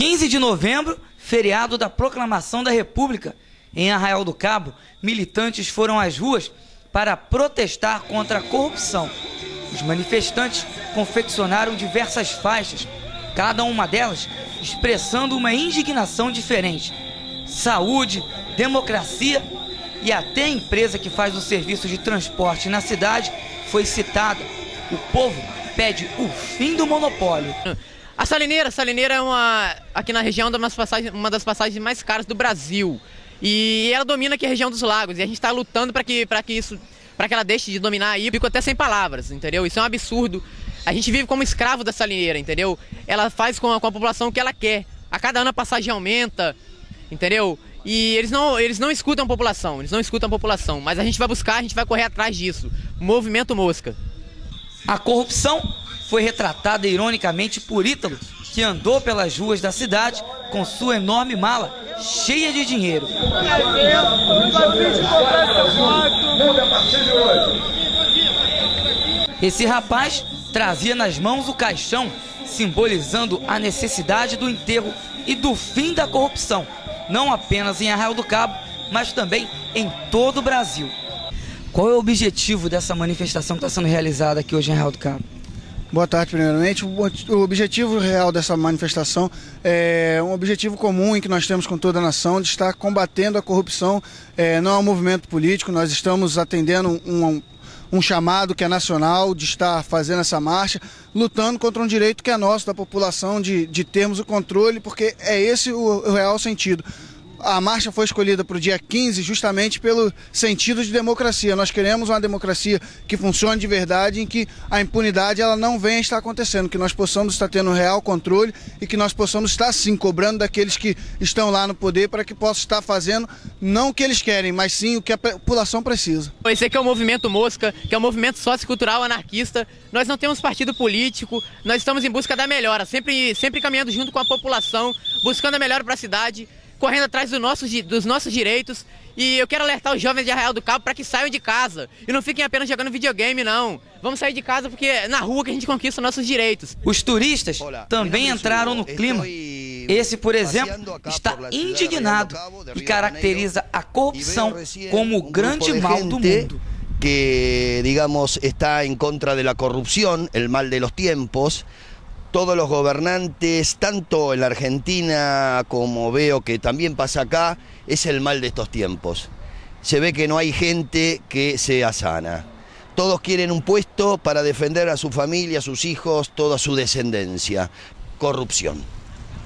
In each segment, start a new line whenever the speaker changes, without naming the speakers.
15 de novembro, feriado da proclamação da República. Em Arraial do Cabo, militantes foram às ruas para protestar contra a corrupção. Os manifestantes confeccionaram diversas faixas, cada uma delas expressando uma indignação diferente. Saúde, democracia e até a empresa que faz o serviço de transporte na cidade foi citada. O povo pede o fim do monopólio.
A salineira, salineira é uma aqui na região uma das passagens, uma das passagens mais caras do Brasil. E ela domina aqui a região dos lagos e a gente está lutando para que que isso para que ela deixe de dominar aí. Fico até sem palavras, entendeu? Isso é um absurdo. A gente vive como escravo da salineira, entendeu? Ela faz com a, com a população o que ela quer. A cada ano a passagem aumenta, entendeu? E eles não, eles não escutam a população, eles não escutam a população, mas a gente vai buscar, a gente vai correr atrás disso. Movimento Mosca.
A corrupção foi retratada ironicamente por Ítalo, que andou pelas ruas da cidade com sua enorme mala cheia de dinheiro. Esse rapaz trazia nas mãos o caixão, simbolizando a necessidade do enterro e do fim da corrupção, não apenas em Arraial do Cabo, mas também em todo o Brasil. Qual é o objetivo dessa manifestação que está sendo realizada aqui hoje em Arraial do Cabo?
Boa tarde, primeiramente. O objetivo real dessa manifestação é um objetivo comum em que nós temos com toda a nação de estar combatendo a corrupção. É, não é um movimento político, nós estamos atendendo um, um chamado que é nacional de estar fazendo essa marcha, lutando contra um direito que é nosso, da população, de, de termos o controle, porque é esse o, o real sentido. A marcha foi escolhida para o dia 15 justamente pelo sentido de democracia. Nós queremos uma democracia que funcione de verdade, em que a impunidade ela não venha estar acontecendo, que nós possamos estar tendo real controle e que nós possamos estar sim cobrando daqueles que estão lá no poder para que possam estar fazendo não o que eles querem, mas sim o que a população precisa.
Esse aqui é o movimento Mosca, que é um movimento sociocultural anarquista. Nós não temos partido político, nós estamos em busca da melhora, sempre, sempre caminhando junto com a população, buscando a melhora para a cidade correndo atrás do nosso, dos nossos direitos. E eu quero alertar os jovens de Arraial do Cabo para que saiam de casa e não fiquem apenas jogando videogame, não. Vamos sair de casa porque é na rua que a gente conquista nossos direitos.
Os turistas também entraram no clima. Esse, por exemplo, está indignado e caracteriza a corrupção como o grande mal do mundo.
Que, digamos, está em contra da corrupção, o mal de los tiempos. Todos los gobernantes, tanto en la Argentina como veo que también pasa acá, es el mal de estos tiempos. Se ve que no hay gente que sea sana. Todos quieren un puesto para defender a su familia, a sus hijos, toda su descendencia. Corrupción.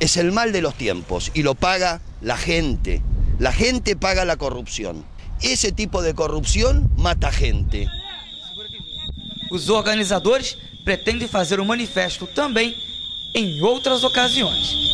Es el mal de los tiempos y lo paga la gente. La gente paga la corrupción. Ese tipo de corrupción mata gente.
Los organizadores pretende fazer o manifesto também em outras ocasiões.